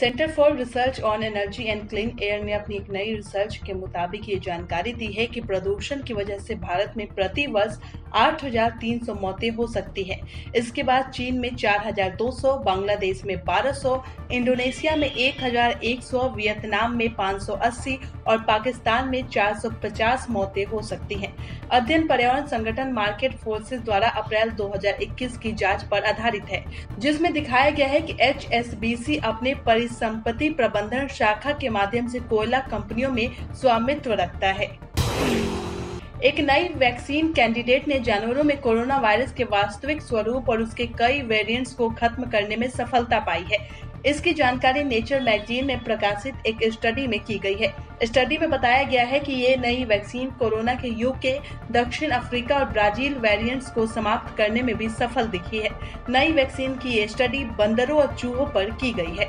Centre for research on energy and clean air ने अपनी एक नई रिसर्च के मुताबिक ये जानकारी दी है कि प्रदूषण की वजह से भारत में प्रति वर्ष 8,300 मौतें हो सकती हैं। इसके बाद चीन में 4,200, बांग्लादेश में 1200, इंडोनेशिया में 1,100, वियतनाम में 580 और पाकिस्तान में 450 मौतें हो सकती हैं। अध्ययन पर्यावरण संगठन मार्केट फोर्सेस द्वारा अप्रैल 2021 की जाँच पर आधारित है जिसमें दिखाया गया है कि एच अपने परिसंपत्ति प्रबंधन शाखा के माध्यम से कोयला कंपनियों में स्वामित्व रखता है। एक नई वैक्सीन कैंडिडेट ने जानवरों में कोरोना वायरस के वास्तविक स्वरूप और उसके कई वेरिएंट्स को खत्म करने में सफलता पाई है। इसकी जानकारी नेचर मैगजीन में प्रकाशित एक स्टडी में की गई है। स्टडी में बताया गया है कि ये नई वैक्सीन कोरोना के युग के दक्षिण अफ्रीका और ब्राज़ील वेरिएंट्स को समाप्त करने में भी सफल दिखी है। नई वैक्सीन की ये स्टडी बंदरों और चूहों पर की गई है।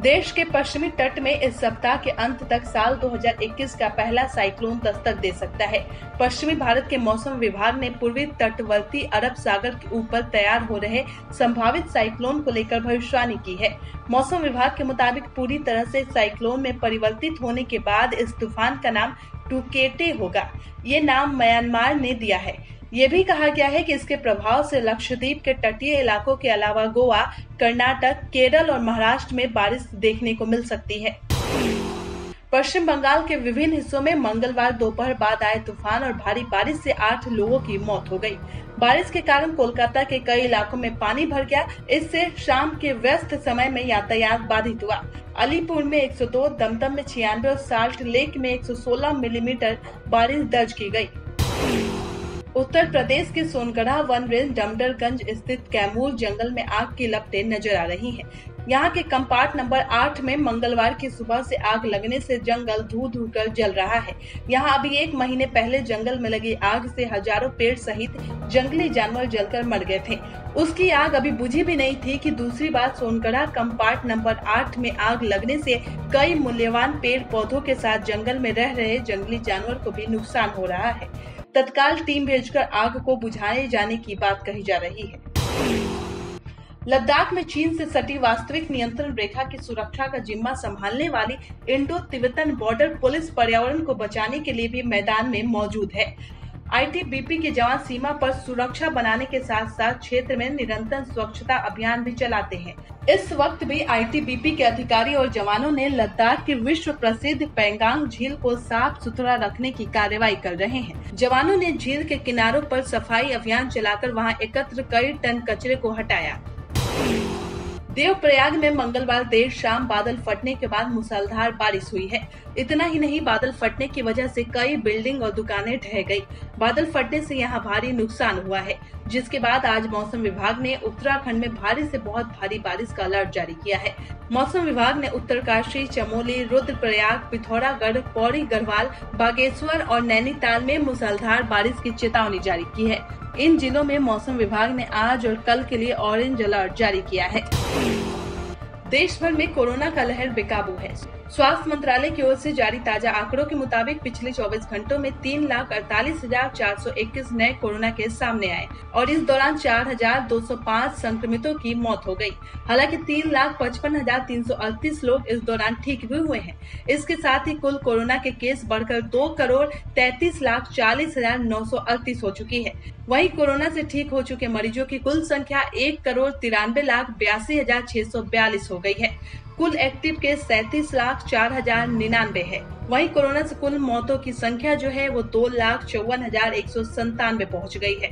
देश के पश्चिमी तट में इस सप्ताह के अंत तक साल 2021 का पहला साइक्लोन दस्तक दे सकता है। पश्चिमी भारत के मौसम विभाग ने पूर्वी तटवर्ती अरब सागर के ऊपर तैयार हो रहे संभावित साइक्लोन को लेकर भविष्यवाणी की है। मौसम विभाग के मुताबिक पूरी तरह से साइक्लोन में परिवर्तित होने के बाद इस तूफ़ान का नाम टूकेटे होगा। ये नाम म्यांमार ने दिया है। ये भी कहा गया है कि इसके प्रभाव से लक्षद्वीप के तटीय इलाकों के अलावा गोवा कर्नाटक केरल और महाराष्ट्र में बारिश देखने को मिल सकती है पश्चिम बंगाल के विभिन्न हिस्सों में मंगलवार दोपहर बाद आए तूफ़ान और भारी बारिश से आठ लोगों की मौत हो गई। बारिश के कारण कोलकाता के कई इलाकों में पानी भर गया इससे शाम के व्यस्त समय में यातायात बाधित हुआ अलीपुर में 102, दमदम में छियानवे और साल्ट लेक में 116 मिलीमीटर बारिश दर्ज की गई। उत्तर प्रदेश के सोनगढ़ा वन रेंज डमडरगंज स्थित कैमूर जंगल में आग की लपटें नज़र आ रही हैं। यहाँ के कंपार्ट नंबर आठ में मंगलवार की सुबह से आग लगने से जंगल धू धू कर जल रहा है। यहाँ अभी एक महीने पहले जंगल में लगी आग से हज़ारों पेड़ सहित जंगली जानवर जलकर मर गए थे। उसकी आग अभी बुझी भी नहीं थी कि दूसरी बार सोनगढ़ा कंपार्ट नंबर आठ में आग लगने से कई मूल्यवान पेड़ पौधों के साथ जंगल में रह रहे जंगली जानवर को भी नुकसान हो रहा है। तत्काल टीम भेजकर आग को बुझाए जाने की बात कही जा रही है। लद्दाख में चीन से सटी वास्तविक नियंत्रण रेखा की सुरक्षा का जिम्मा संभालने वाली इंडो तिब्बतन बॉर्डर पुलिस पर्यावरण को बचाने के लिए भी मैदान में मौजूद है। आईटीबीपी के जवान सीमा पर सुरक्षा बनाने के साथ साथ क्षेत्र में निरंतर स्वच्छता अभियान भी चलाते हैं। इस वक्त भी आईटीबीपी के अधिकारी और जवानों ने लद्दाख के विश्व प्रसिद्ध पेंगांग झील को साफ़ सुथरा रखने की कार्रवाई कर रहे हैं। जवानों ने झील के किनारों पर सफ़ाई अभियान चलाकर वहाँ एकत्र कई टन कचरे को हटाया। देवप्रयाग में मंगलवार देर शाम बादल फटने के बाद मूसलाधार बारिश हुई है। इतना ही नहीं, बादल फटने की वजह से कई बिल्डिंग और दुकानें ढह गई। बादल फटने से यहाँ भारी नुकसान हुआ है, जिसके बाद आज मौसम विभाग ने उत्तराखंड में भारी से बहुत भारी बारिश का अलर्ट जारी किया है। मौसम विभाग ने उत्तरकाशी, चमोली, रुद्रप्रयाग, पिथौरागढ़, पौड़ी, गढ़वाल, बागेश्वर और नैनीताल में मूसलाधार बारिश की चेतावनी जारी की है। इन जिलों में मौसम विभाग ने आज और कल के लिए ऑरेंज अलर्ट जारी किया है। देश भर में कोरोना का लहर बेकाबू है। स्वास्थ्य मंत्रालय की ओर से जारी ताज़ा आंकड़ों के मुताबिक पिछले 24 घंटों में तीन लाख अड़तालीस हज़ार चार सौ इक्कीस नए कोरोना केस सामने आए और इस दौरान चार हज़ार दो सौ पाँच संक्रमितों की मौत हो गई। हालाँकि तीन लाख पचपन हज़ार तीन सौ अड़तीस लोग इस दौरान ठीक भी हुए हैं। इसके साथ ही कुल कोरोना के केस बढ़कर दो करोड़ तैतीस लाख चालीस हज़ार नौ सौ अड़तीस हो चुकी है। वहीं कोरोना से ठीक हो चुके मरीजों की कुल संख्या एक करोड़ तिरानवे लाख बयासी हज़ार छह सौ बयालीस हो गई है। कुल एक्टिव केस सैतीस लाख चार हज़ार निन्यानवे है। वही कोरोना से कुल मौतों की संख्या जो है वो दो लाख चौवन हज़ार एक सौ संतानवे पहुँच गई है।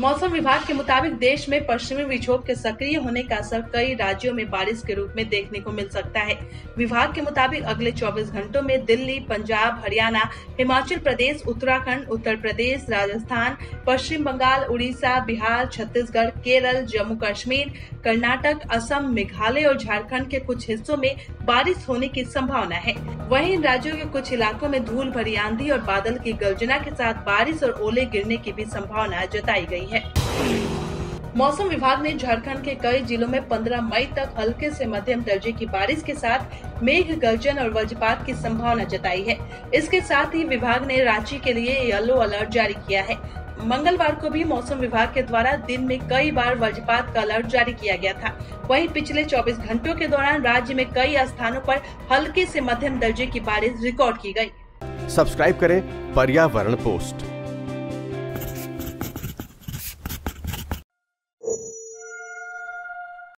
मौसम विभाग के मुताबिक देश में पश्चिमी विक्षोभ के सक्रिय होने का असर कई राज्यों में बारिश के रूप में देखने को मिल सकता है। विभाग के मुताबिक अगले 24 घंटों में दिल्ली, पंजाब, हरियाणा, हिमाचल प्रदेश, उत्तराखंड, उत्तर प्रदेश, राजस्थान, पश्चिम बंगाल, उड़ीसा, बिहार, छत्तीसगढ़, केरल, जम्मू कश्मीर, कर्नाटक, असम, मेघालय और झारखंड के कुछ हिस्सों में बारिश होने की संभावना है। वहीं इन राज्यों के कुछ इलाकों में धूल, भरी आंधी और बादल की गर्जना के साथ बारिश और ओले गिरने की भी संभावना जताई गई है। मौसम विभाग ने झारखंड के कई जिलों में 15 मई तक हल्के से मध्यम दर्जे की बारिश के साथ मेघ गर्जन और वज्रपात की संभावना जताई है। इसके साथ ही विभाग ने रांची के लिए येलो अलर्ट जारी किया है। मंगलवार को भी मौसम विभाग के द्वारा दिन में कई बार वज्रपात का अलर्ट जारी किया गया था। वहीं पिछले 24 घंटों के दौरान राज्य में कई स्थानों पर हल्के से मध्यम दर्जे की बारिश रिकॉर्ड की गई। सब्सक्राइब करें पर्यावरण पोस्ट।